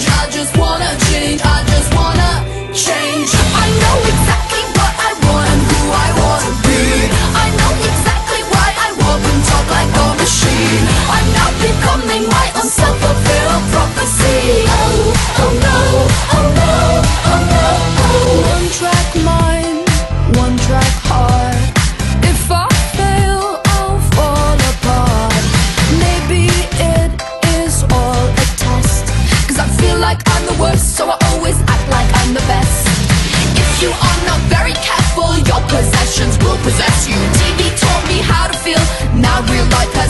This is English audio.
change, I just worst, so I always act like I'm the best. If you are not very careful, your possessions will possess you. TV taught me how to feel, now real life has